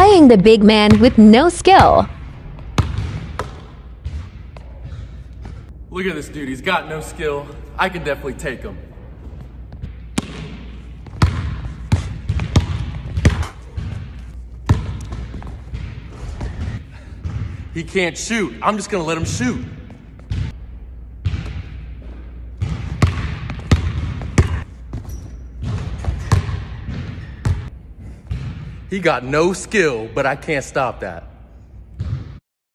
playing the big man with no skill. Look at this dude, he's got no skill. I can definitely take him. He can't shoot. I'm just gonna let him shoot. He got no skill, but I can't stop that.